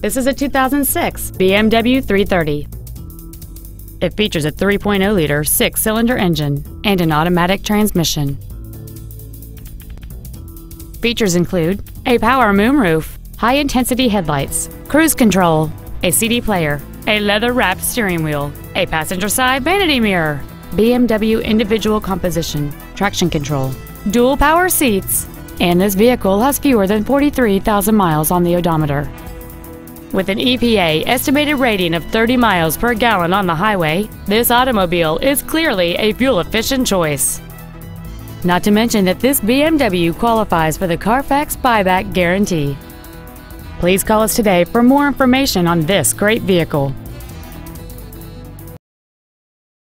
This is a 2006 BMW 330. It features a 3.0-liter six-cylinder engine and an automatic transmission. Features include a power moonroof, high-intensity headlights, cruise control, a CD player, a leather-wrapped steering wheel, a passenger side vanity mirror, BMW individual composition, traction control, dual power seats, and this vehicle has fewer than 43,000 miles on the odometer. With an EPA estimated rating of 30 miles per gallon on the highway, this automobile is clearly a fuel-efficient choice. Not to mention that this BMW qualifies for the Carfax buyback guarantee. Please call us today for more information on this great vehicle.